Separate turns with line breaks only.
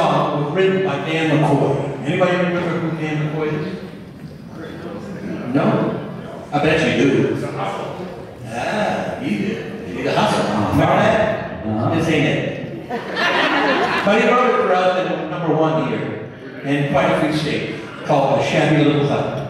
song was written by Van McCoy. Anybody remember who Van McCoy is? No? I bet you do. Ah, you did. You did a hustle. Remember?
Uh-huh.
This ain't it. but he wrote it for us in number one year in quite a few states, called The Shabby Little Hut.